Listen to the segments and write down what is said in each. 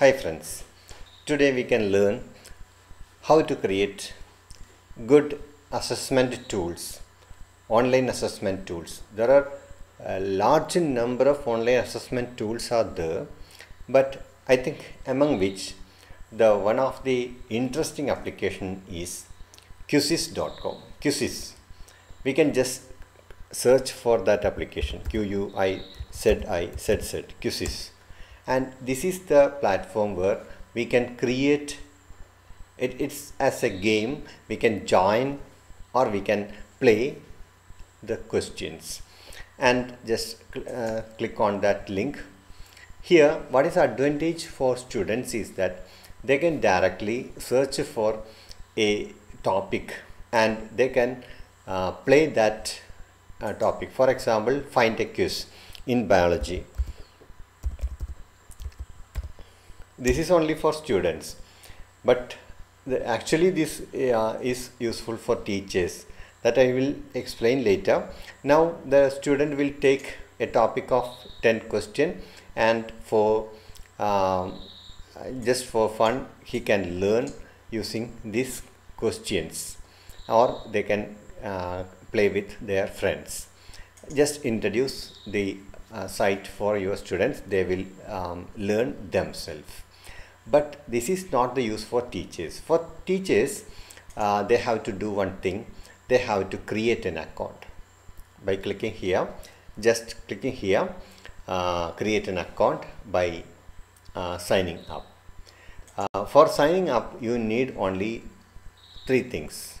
Hi friends, today we can learn how to create good assessment tools, online assessment tools. There are a large number of online assessment tools are there, but I think among which the one of the interesting application is Quizizz.com. Quizizz. We can just search for that application. Q U I Z I Z Z Quizizz and this is the platform where we can create it, it's as a game we can join or we can play the questions. And just uh, click on that link. Here what is advantage for students is that they can directly search for a topic and they can uh, play that uh, topic. For example find a quiz in biology this is only for students. But the, actually this uh, is useful for teachers that I will explain later. Now the student will take a topic of 10 question and for um, just for fun he can learn using these questions or they can uh, play with their friends. Just introduce the uh, site for your students. They will um, learn themselves but this is not the use for teachers. For teachers uh, they have to do one thing. They have to create an account. By clicking here just clicking here uh, create an account by uh, signing up. Uh, for signing up you need only three things.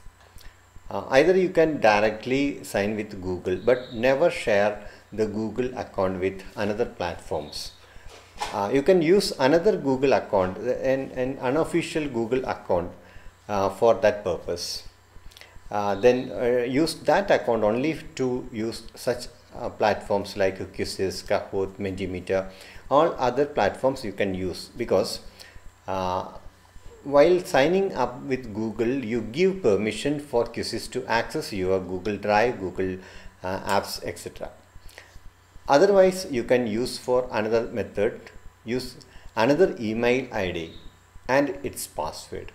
Uh, either you can directly sign with google but never share the google account with another platforms uh, you can use another Google account, an, an unofficial Google account uh, for that purpose. Uh, then uh, use that account only to use such uh, platforms like Quizizz, Kahoot, Mentimeter, all other platforms you can use because uh, while signing up with Google, you give permission for Quizizz to access your Google Drive, Google apps, etc otherwise you can use for another method use another email id and its password.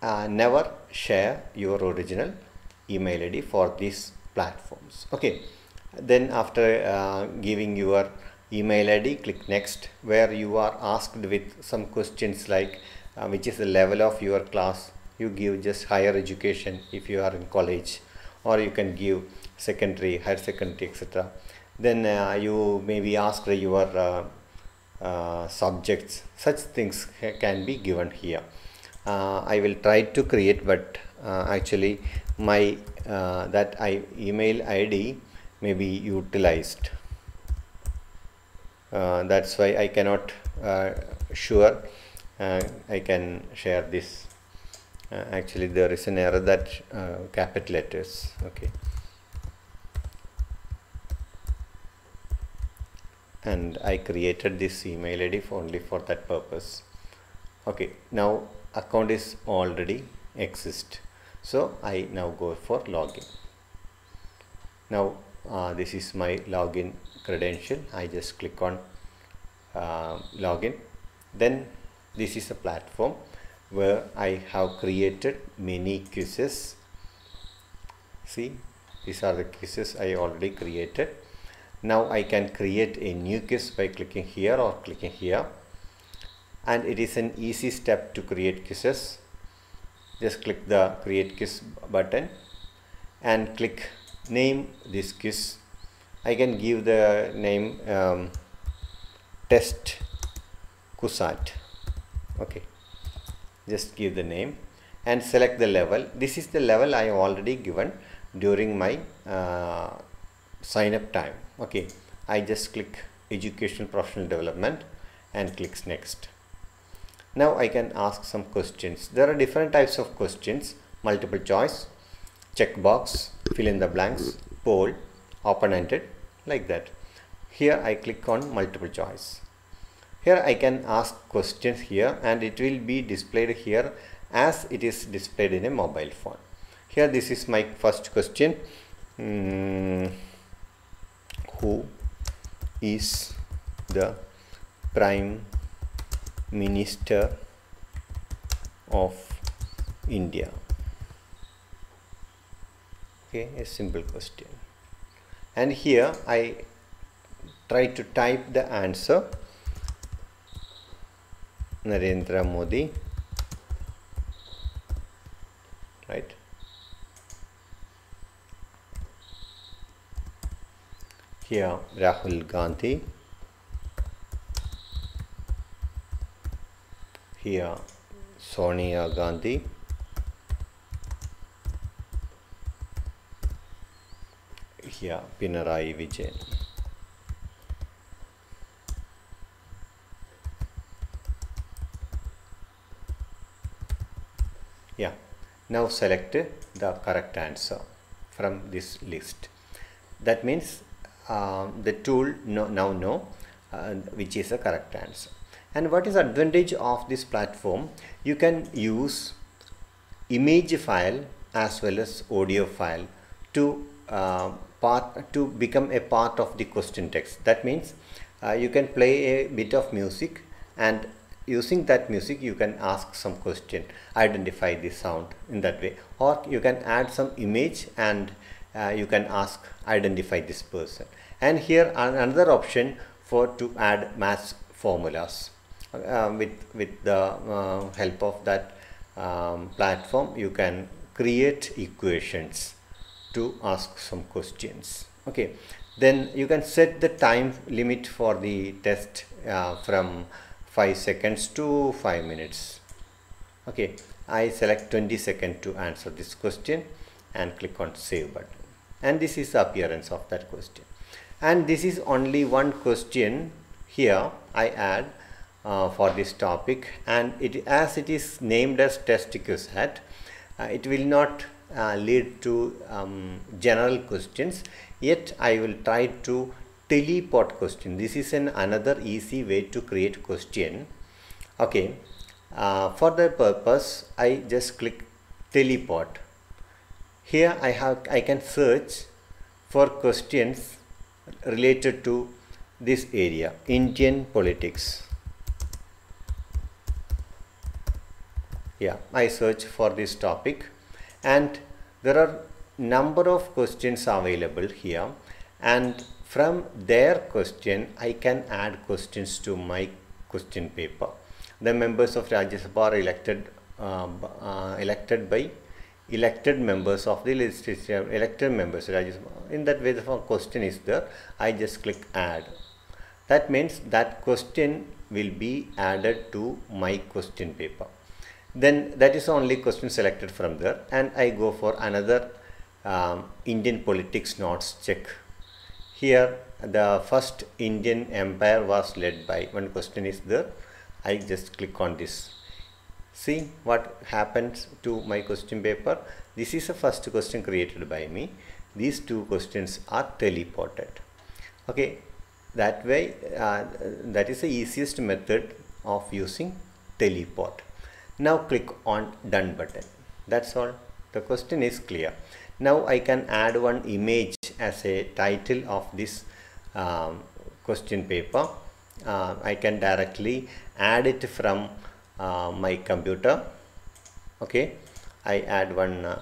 Uh, never share your original email id for these platforms. Okay. Then after uh, giving your email id click next where you are asked with some questions like uh, which is the level of your class. You give just higher education if you are in college or you can give secondary higher secondary etc then uh, you maybe ask your uh, uh, subjects such things can be given here. Uh, I will try to create but uh, actually my uh, that I email ID may be utilized. That's why I cannot sure I can share this. Actually there is an error that capital letters okay and I created this email ID only for that purpose. Okay now account is already exist. So I now go for login. Now uh, this is my login credential. I just click on uh, login. Then this is a platform where I have created many quizzes see these are the quizzes I already created now I can create a new quiz by clicking here or clicking here. And it is an easy step to create quizzes just click the create quiz button and click name this quiz I can give the name um, test Quizat okay. Just give the name and select the level. This is the level I have already given during my uh, sign up time okay I just click education professional development and clicks next. Now I can ask some questions. There are different types of questions. Multiple choice checkbox fill in the blanks poll open-ended like that. Here I click on multiple choice. Here I can ask questions here and it will be displayed here as it is displayed in a mobile phone. Here this is my first question. Mm, who is the prime Minister of India? Okay, a simple question. And here I try to type the answer Narendra Modi right here Rahul Gandhi here Sonia Gandhi here Pinarayi Vijayan yeah now select the correct answer from this list. That means uh, the tool no, now know uh, which is the correct answer. And what is advantage of this platform? You can use image file as well as audio file to uh, part to become a part of the question text. That means uh, you can play a bit of music and using that music you can ask some question identify the sound in that way. Or you can add some image and uh, you can ask identify this person. And here another option for to add math formulas uh, with with the uh, help of that um, platform you can create equations to ask some questions. Okay. Then you can set the time limit for the test uh, from 5 seconds to 5 minutes. Okay. I select 20 seconds to answer this question and click on save button and this is the appearance of that question. And this is only one question here I add uh, for this topic. And it as it is named as test QSAT uh, it will not uh, lead to um, general questions. Yet I will try to teleport question. This is an another easy way to create question. Okay. Uh, for that purpose I just click teleport here I have I can search for questions related to this area Indian politics. Yeah I search for this topic. And there are number of questions available here. And from their question I can add questions to my question paper. The members of Rajya Sabha are elected uh, uh, elected by elected members of the legislature elected members in that way the question is there. I just click add. That means that question will be added to my question paper. Then that is only question selected from there and I go for another um, Indian politics notes check. Here the first Indian empire was led by one question is there. I just click on this see what happens to my question paper. This is the first question created by me. These two questions are teleported. Okay that way uh, that is the easiest method of using teleport. Now click on done button. That's all. The question is clear. Now I can add one image as a title of this um, question paper. Uh, I can directly add it from uh, my computer. Okay I add one uh,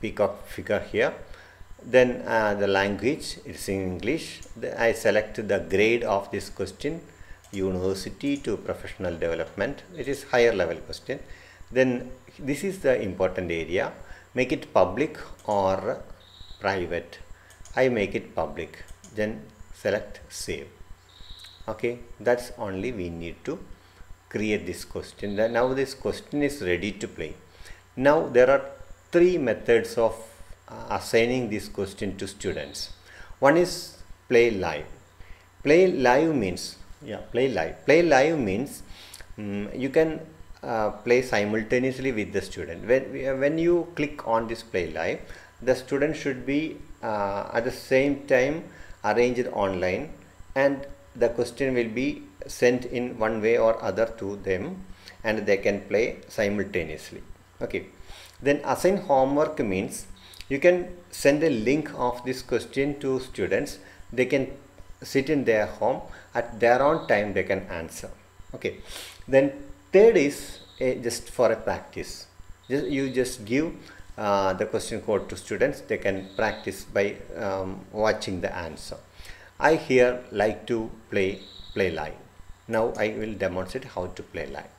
peacock figure here. Then uh, the language is in English. I select the grade of this question university to professional development. It is higher level question. Then this is the important area. Make it public or private? I make it public. Then select save. Okay that's only we need to create this question. Now this question is ready to play. Now there are three methods of uh, assigning this question to students. One is play live. Play live means yeah play live. Play live means um, you can uh, play simultaneously with the student. When when you click on this play live the student should be uh, at the same time arranged online and the question will be sent in one way or other to them and they can play simultaneously. Okay. Then assign homework means you can send a link of this question to students. They can sit in their home. At their own time they can answer. Okay. Then third is a, just for a practice. Just, you just give uh, the question code to students. They can practice by um, watching the answer I here like to play play live. Now I will demonstrate how to play live.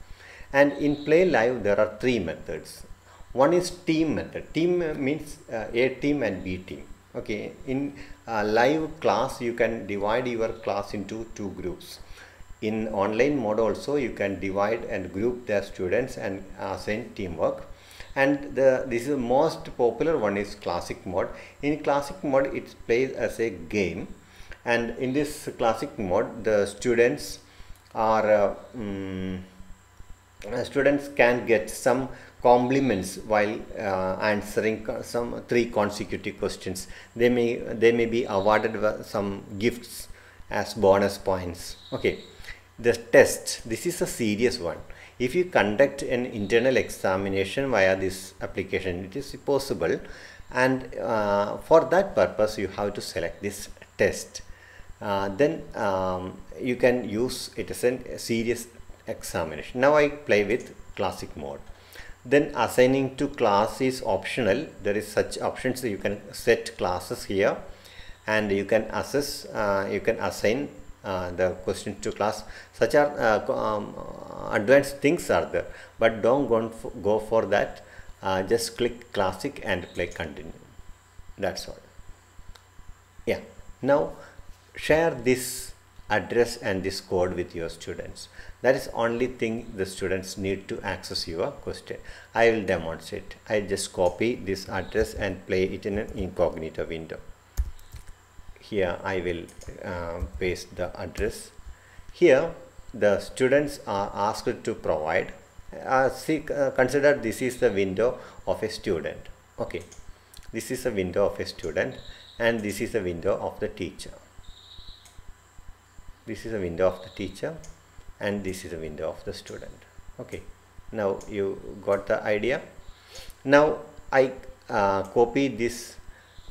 And in play live there are three methods. One is team method. Team means uh, a team and b team. Okay? In uh, live class you can divide your class into two groups. In online mode also you can divide and group the students and assign teamwork. And the this is the most popular one is classic mode. In classic mode it plays as a game and in this classic mode the students are uh, um, students can get some compliments while uh, answering some three consecutive questions. They may they may be awarded some gifts as bonus points. Okay. The test this is a serious one. If you conduct an internal examination via this application it is possible. And uh, for that purpose you have to select this test then um, you can use it as a serious examination. Now I play with classic mode. Then assigning to class is optional. There is such options. You can set classes here. And you can assess uh, you can assign uh, the question to class. Such are uh, um, advanced things are there. But don't go for, go for that. Uh, just click classic and play continue. That's all. Yeah. Now share this address and this code with your students. That is only thing the students need to access your question. I will demonstrate. I just copy this address and play it in an incognito window. Here i will uh, paste the address. Here the students are asked to provide uh, see uh, consider this is the window of a student. Okay. This is a window of a student and this is a window of the teacher this is a window of the teacher and this is a window of the student. Okay. Now you got the idea. Now I uh, copy this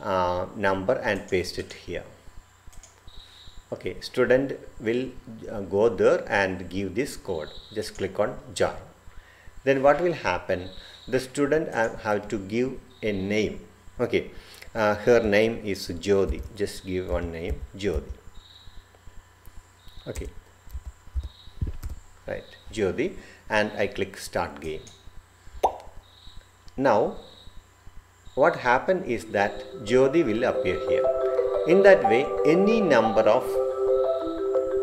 uh, number and paste it here. Okay. Student will uh, go there and give this code. Just click on join. Then what will happen? The student have to give a name. Okay. Uh, her name is Jyoti. Just give one name Jyoti okay. Right. Jyoti. And I click start game. Now what happen is that Jyoti will appear here. In that way any number of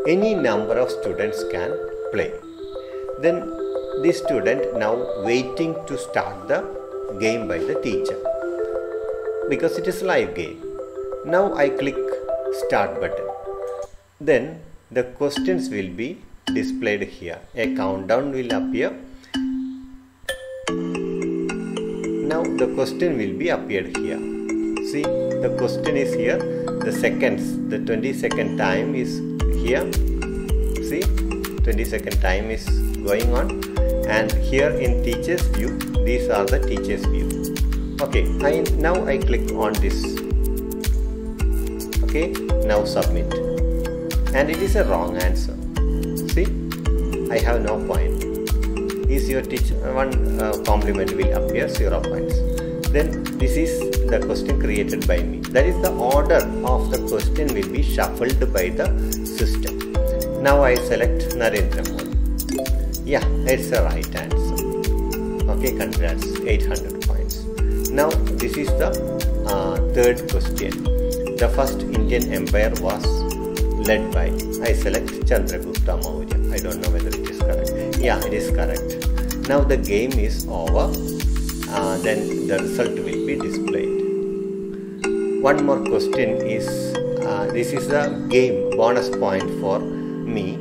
any number of students can play. Then the student now waiting to start the game by the teacher. Because it is live game. Now I click start button. Then the questions will be displayed here. A countdown will appear. Now the question will be appeared here. See the question is here. The seconds the 20 second time is here. See 20 second time is going on. And here in teachers view these are the teachers view. Okay I now I click on this. Okay now submit and it is a wrong answer. See? I have no point. Is your teacher one uh, compliment will appear zero points. Then this is the question created by me. That is the order of the question will be shuffled by the system. Now I select Narendra Modi. Yeah it's the right answer. Okay congrats. 800 points. Now this is the uh, third question. The first Indian empire was led by I select Chandragupta Maurya. I don't know whether it is correct. Yeah, it is correct. Now the game is over. Uh, then the result will be displayed. One more question is uh, this is a game bonus point for me.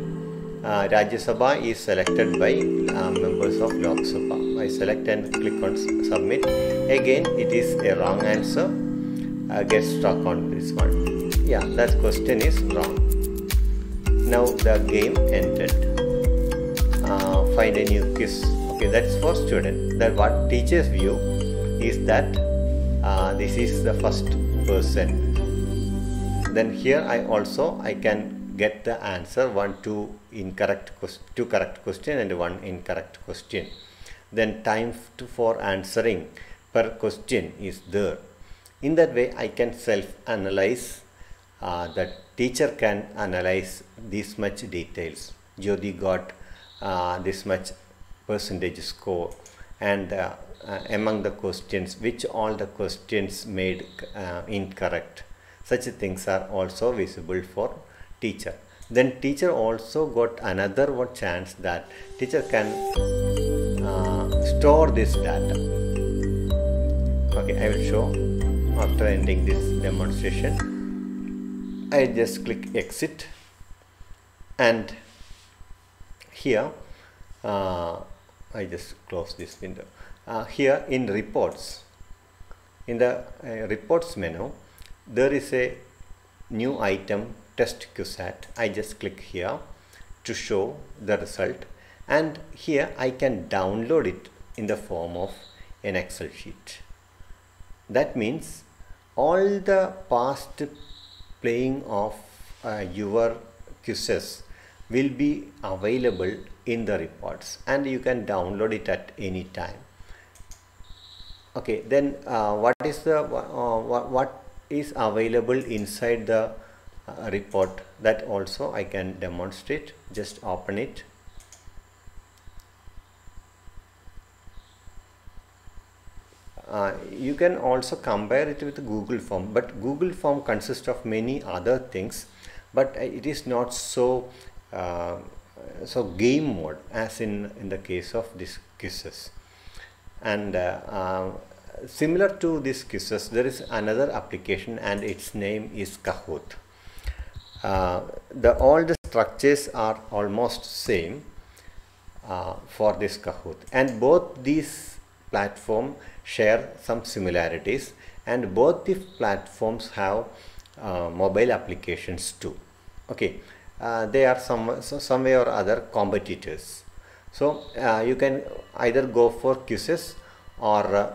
Uh, Rajya Sabha is selected by uh, members of Lok Sabha. I select and click on submit. Again, it is a wrong answer. Uh, get stuck on this one. Yeah, that question is wrong now the game ended. Uh, find a new quiz. Okay that's for student. That what teachers view is that uh, this is the first person. Then here I also I can get the answer. One two incorrect two correct question and one incorrect question. Then time to, for answering per question is there. In that way i can self analyze uh, the teacher can analyze this much details. Jyoti got uh, this much percentage score. And uh, uh, among the questions which all the questions made uh, incorrect. Such things are also visible for teacher. Then teacher also got another one chance that teacher can uh, store this data. Okay i will show after ending this demonstration i just click exit. And here uh, I just close this window. Uh, here in reports in the uh, reports menu there is a new item test QSAT I just click here to show the result. And here I can download it in the form of an Excel sheet. That means all the past playing of uh, your quizzes will be available in the reports and you can download it at any time. Okay then uh, what is the uh, what, is available inside the uh, report? That also I can demonstrate. Just open it uh, you can also compare it with Google form but Google form consists of many other things but it is not so uh, so game mode as in in the case of these quizzes and uh, uh, similar to these quizzes there is another application and its name is kahoot. Uh, the all the structures are almost same uh, for this kahoot. And both these platform share some similarities and both the platforms have uh, mobile applications too. Okay uh, they are some so some way or other competitors. So uh, you can either go for Quizizz or uh,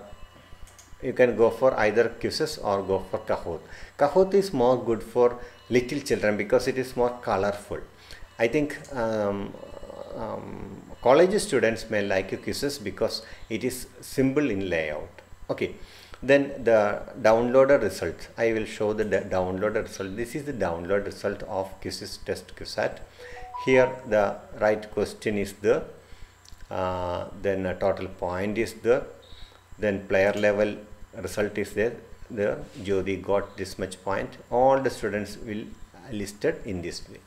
you can go for either Quizizz or go for kahoot. Kahoot is more good for little children because it is more colorful. I think um, um, college students may like Quizizz because it is simple in layout. Okay. Then the downloader result i will show the downloader result. This is the download result of Quizizz test qsat here the right question is there uh, then a total point is there then player level result is there. There Jyoti got this much point. All the students will listed in this way.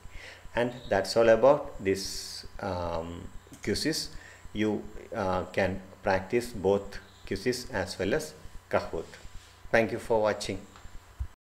And that's all about this um, Quizizz you uh, can practice both Quizizz as well as Kahoot. Thank you for watching.